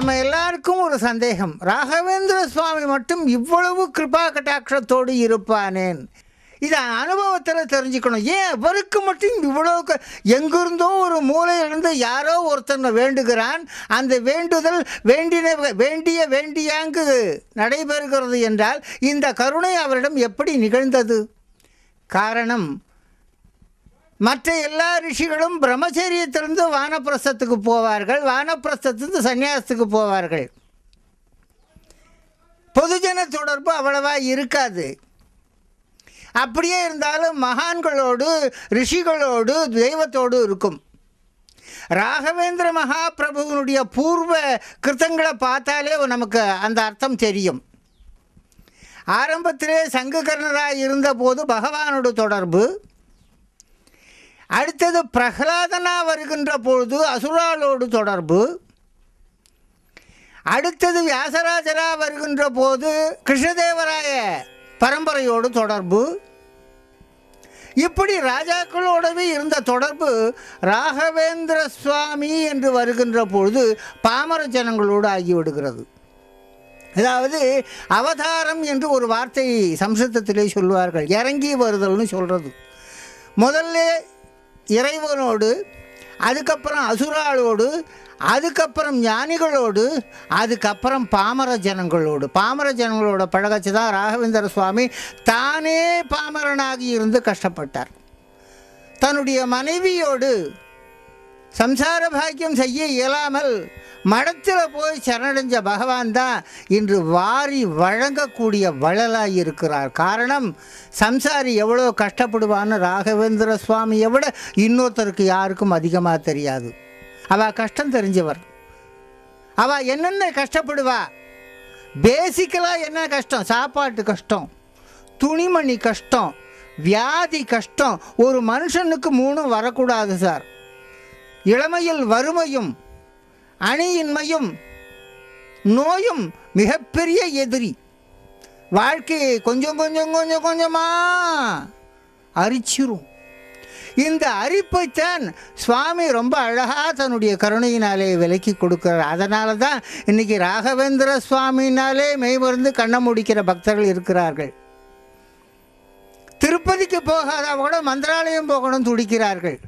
நம்ம எல்லாருக்கும் ஒரு சந்தேகம். ராகவேந்திர சுவாமி மட்டும் இவ்வளவு கிருபா கட்டாட்சத்தோடு இருப்பானேன் இதை அனுபவத்தில் தெரிஞ்சுக்கணும். ஏன் அவருக்கு மட்டும் இவ்வளோ க- எங்கிருந்தோ ஒரு மூலையிலிருந்து யாரோ ஒருத்தனை வேண்டுகிறான். அந்த வேண்டுதல் வேண்டின வேண்டிய வேண்டியாங்கு நடைபெறுகிறது என்றால் இந்த கருணை அவரிடம் எப்படி நிகழ்ந்தது? காரணம் மற்ற எல்லா ரிஷிகளும் பிரம்மச்சரியத்திலிருந்து வானப்பிரஸ்தத்துக்கு போவார்கள். வானப்பிரஸ்தத்திலிருந்து சன்னியாசத்துக்கு போவார்கள். பொதுஜன தொடர்பு அவ்வளவா இருக்காது. அப்படியே இருந்தாலும் மகான்களோடு ரிஷிகளோடு தெய்வத்தோடு இருக்கும். ராகவேந்திர மகாபிரபுவனுடைய பூர்வ கிருத்தங்களை பார்த்தாலே நமக்கு அந்த அர்த்தம் தெரியும். ஆரம்பத்திலே சங்ககர்ணராக இருந்தபோது பகவானோட தொடர்பு அடுத்தது பிரகலாதனா வருகின்ற பொழுது அசுராலோடு தொடர்பு. அடுத்தது வியாசராஜரா வருகின்ற போது கிருஷ்ணதேவராய பரம்பரையோடு தொடர்பு. இப்படி ராஜாக்களோடவே இருந்த தொடர்பு ராகவேந்திர சுவாமி என்று வருகின்ற பொழுது பாமர ஜனங்களோடு ஆகிவிடுகிறது. அதாவது அவதாரம் என்று ஒரு வார்த்தை சம்ஸ்கிருதத்திலே சொல்வார்கள் இறங்கி வருதல்னு சொல்கிறது முதல்ல இறைவனோடு அதுக்கப்புறம் அசுராளோடு அதுக்கப்புறம் ஞானிகளோடு அதுக்கப்புறம் பாமர ஜனங்களோடு. பாமர ஜனங்களோட பழகச்சு தான் ராகவேந்திர சுவாமி தானே பாமரனாகி இருந்து கஷ்டப்பட்டார். தன்னுடைய மனைவியோடு சம்சார பாக்கியம் செய்ய இயலாமல் மடத்தில் போய் சரணடைஞ்ச பகவான் தான் இன்று வாரி வழங்கக்கூடிய வள்ளலாய் இருக்கிறார். காரணம் சம்சாரி எவ்வளோ கஷ்டப்படுவான்னு ராகவேந்திர சுவாமியை விட இன்னொருத்தருக்கு யாருக்கும் அதிகமாக தெரியாது. அவள் கஷ்டம் தெரிஞ்சவர். அவள் என்னென்ன கஷ்டப்படுவா? பேசிக்கலாக என்ன கஷ்டம்? சாப்பாட்டு கஷ்டம் துணிமணி கஷ்டம் வியாதி கஷ்டம். ஒரு மனுஷனுக்கு மூணும் வரக்கூடாது சார். இளமையில் வறுமையும் அணியின்மையும் நோயும் மிகப்பெரிய எதிரி. வாழ்க்கையை கொஞ்சம் கொஞ்சம் கொஞ்சம் கொஞ்சமாக அரிச்சிரும். இந்த அரிப்பைத்தான் சுவாமி ரொம்ப அழகாக தன்னுடைய கருணையினாலே விலக்கி கொடுக்கிறார். அதனால தான் இன்னைக்கு ராகவேந்திர சுவாமினாலே மெய்மருந்து கண்ணை முடிக்கிற பக்தர்கள் இருக்கிறார்கள். திருப்பதிக்கு போகாதவங்களும் கூட மந்திராலயம் போகணும் துடிக்கிறார்கள்.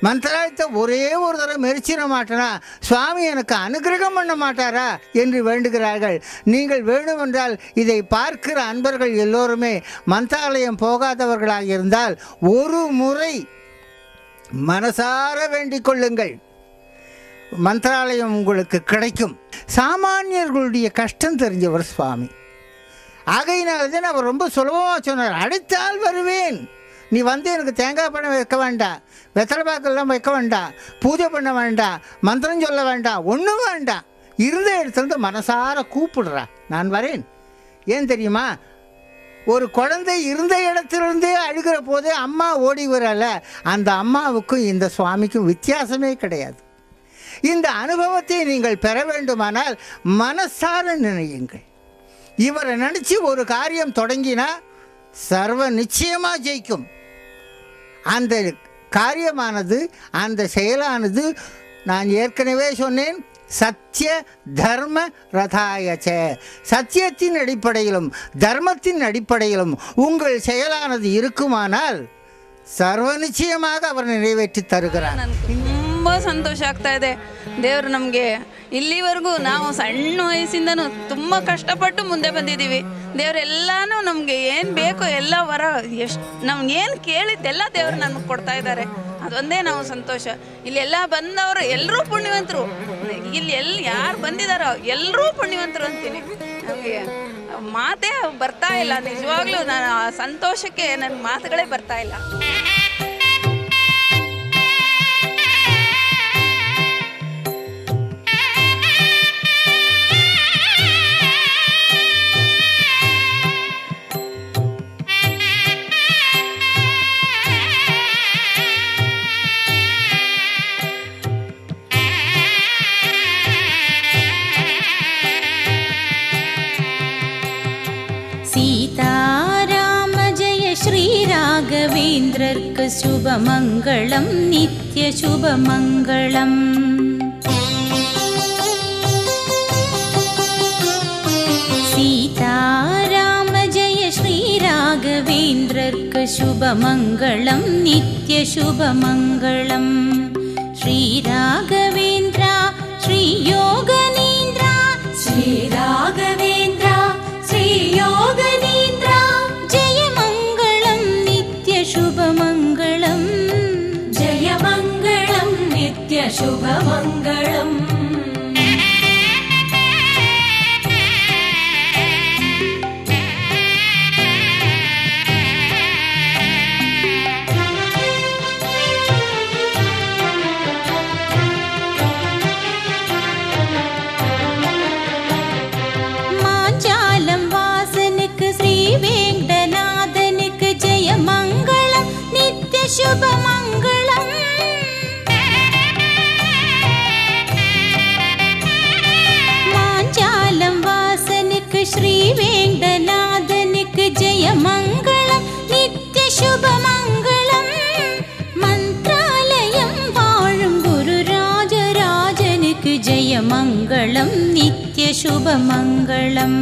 மந்திராயத்தை ஒரே ஒரு தடவை மெரிச்சிட மாட்டேனா? சுவாமி எனக்கு அனுகிரகம் பண்ண மாட்டாரா? என்று வேண்டுகிறார்கள். நீங்கள் வேண்டுமென்றால் இதை பார்க்கிற அன்பர்கள் எல்லோருமே மந்திராலயம் போகாதவர்களாக இருந்தால் ஒரு முறை மனசார வேண்டிக் கொள்ளுங்கள். மந்திராலயம் உங்களுக்கு கிடைக்கும். சாமானியர்களுடைய கஷ்டம் தெரிஞ்சவர் சுவாமி. ஆகையினால்தான் அவர் ரொம்ப சுலபமாக சொன்னார். அடுத்தால் வருவேன். நீ வந்து எனக்கு தேங்காய் பழம் வைக்க வேண்டாம். வெத்தலை பாக்கெல்லாம் வைக்க வேண்டாம். பூஜை பண்ண வேண்டாம். மந்திரம் சொல்ல வேண்டாம். ஒன்றும் வேண்டாம். இருந்த இடத்துலேருந்து மனசார கூப்பிடுறா. நான் வரேன். ஏன் தெரியுமா? ஒரு குழந்தை இருந்த இடத்திலிருந்தே அழுகிற போதே அம்மா ஓடி வரல. அந்த அம்மாவுக்கும் இந்த சுவாமிக்கும் வித்தியாசமே கிடையாது. இந்த அனுபவத்தை நீங்கள் பெற வேண்டுமானால் மனசார நினையுங்கள். இவரை நினச்சி ஒரு காரியம் தொடங்கினா சர்வ நிச்சயமாக ஜெயிக்கும். அந்த காரியமானது அந்த செயலானது நான் ஏற்கனவே சொன்னேன் சத்திய தர்ம ரதாயச்ச சத்தியத்தின் அடிப்படையிலும் தர்மத்தின் அடிப்படையிலும் உங்கள் செயலானது இருக்குமானால் சர்வ நிச்சயமாக அவர் நிறைவேற்றி தருகிறார் ನನ್ಗೆ ತುಂಬ ಸಂತೋಷ ಆಗ್ತಾ ಇದೆ ದೇವರು ನಮಗೆ ಇಲ್ಲಿವರೆಗೂ ನಾವು ಸಣ್ಣ ವಯಸ್ಸಿಂದನೂ ತುಂಬ ಕಷ್ಟಪಟ್ಟು ಮುಂದೆ ಬಂದಿದ್ದೀವಿ ದೇವರೆಲ್ಲಾನು ನಮಗೆ ಏನು ಬೇಕೋ ಎಲ್ಲ ವರ, ಎಷ್ಟು ನಮ್ಗೆ ಏನು ಕೇಳಿದ್ದೆಲ್ಲ ದೇವರು ನಮ್ಗೆ ಕೊಡ್ತಾ ಇದ್ದಾರೆ. ಅದೊಂದೇ ನಾವು ಸಂತೋಷ. ಇಲ್ಲೆಲ್ಲ ಬಂದವರು ಎಲ್ಲರೂ ಪುಣ್ಯವಂತರು. ಇಲ್ಲಿ ಎಲ್ಲಿ ಯಾರು ಬಂದಿದ್ದಾರೋ ಎಲ್ಲರೂ ಪುಣ್ಯವಂತರು ಅಂತೀನಿ. ನಮಗೆ ಮಾತೇ ಬರ್ತಾ ಇಲ್ಲ. ನಿಜವಾಗ್ಲೂ ನಾನು ಸಂತೋಷಕ್ಕೆ ನನ್ನ ಮಾತುಗಳೇ ಬರ್ತಾ ಇಲ್ಲ. ीतारामजय श्रीराघवेन्द्रर्क शुभमङ्गलं नित्यशुभमङ्गलम् श्रीराघवेन्द्र श्रीयोग ശ്രീവേങ്കനാഥനുക്ക് ജയമംഗളം നിത്യശുഭമംഗളം. മന്ത്രാലയം വാഴും ഗുരുരാജരാജനുക്ക് ജയമംഗളം നിത്യശുഭമംഗളം.